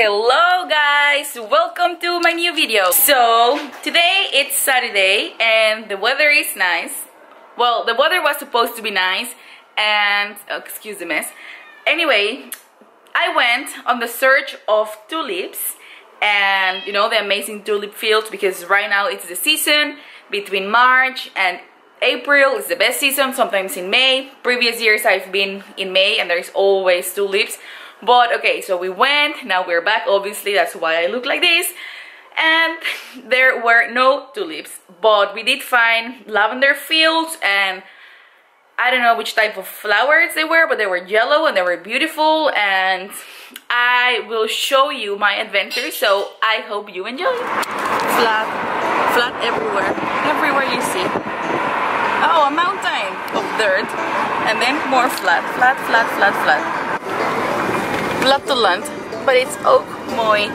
Hello guys, welcome to my new video. So today it's Saturday and the weather is nice. Well, the weather was supposed to be nice and, oh, excuse the mess. Anyway, I went on the search of tulips and you know the amazing tulip fields because right now it's the season between March and April is the best season, sometimes in May. Previous years I've been in May and there's always tulips. But okay, so we went, now we're back, obviously that's why I look like this. And there were no tulips, but we did find lavender fields and I don't know which type of flowers they were, but they were yellow and they were beautiful. And I will show you my adventure, so I hope you enjoy. Flat, flat everywhere, everywhere you see. Oh, a mountain of dirt. And then more flat, flat, flat, flat, flat. Platteland, but it's ook mooi.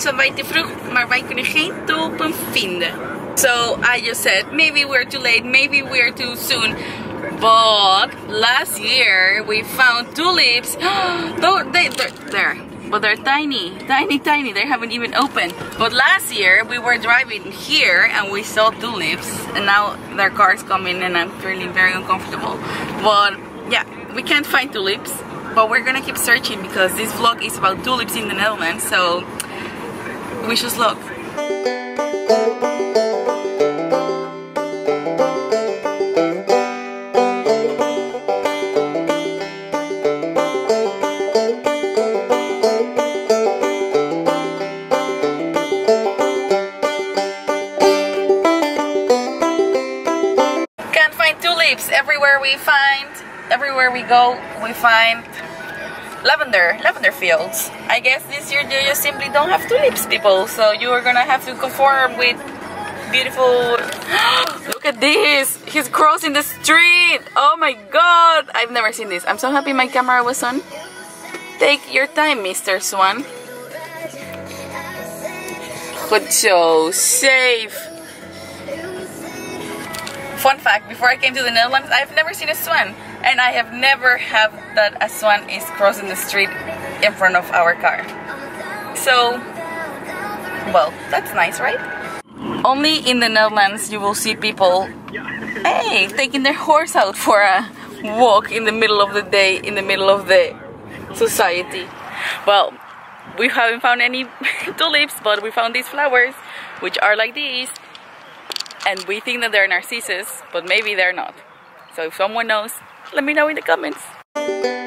Zijn wij te vroeg, maar wij kunnen geen tulpen vinden. So I just said, maybe we're too late, maybe we're too soon. But last year we found tulips. Though they, they're there, but they're tiny, tiny, tiny. They haven't even opened. But last year we were driving here and we saw tulips, and now their cars come in, and I'm feeling very uncomfortable. But yeah, we can't find tulips but we're gonna keep searching because this vlog is about tulips in the Netherlands so we should look. Can't find tulips. Everywhere we find everywhere we go we find lavender lavender fields. I guess this year just simply don't have tulips people. So you are gonna have to conform with beautiful. Look at this. He's crossing the street. Oh my god. I've never seen this. I'm so happy my camera was on. Take your time Mr. Swan. Good so safe. Fun fact before I came to the Netherlands I've never seen a swan and I have never had that a swan is crossing the street in front of our car. So, well, that's nice, right? Only in the Netherlands you will see people, hey, taking their horse out for a walk in the middle of the day, in the middle of the society. Well, we haven't found any tulips, but we found these flowers, which are like these, and we think that they're narcissus, but maybe they're not. So if someone knows, let me know in the comments.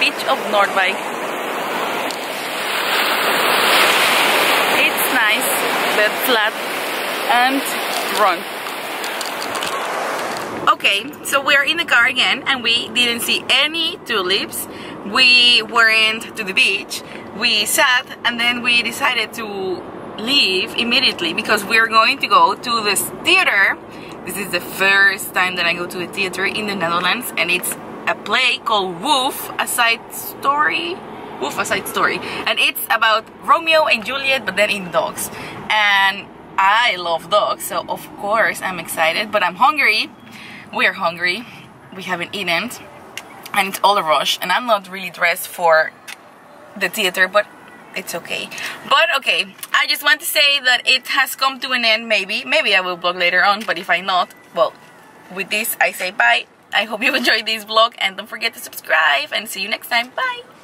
Beach of Noordwijk. It's nice, but flat and wrong. Okay, so we're in the car again and we didn't see any tulips. We went to the beach, we sat and then we decided to leave immediately because we're going to go to this theater. This is the first time that I go to a theater in the Netherlands and it's a play called Wolf, a side story. Wolf, a side story. And it's about Romeo and Juliet, but then in dogs. And I love dogs, so of course I'm excited, but I'm hungry. We're hungry. We haven't eaten. And it's all a rush. And I'm not really dressed for the theater, but it's okay. But okay, I just want to say that it has come to an end, maybe. Maybe I will vlog later on, but if I not, well, with this I say bye. I hope you enjoyed this vlog and don't forget to subscribe and see you next time. Bye!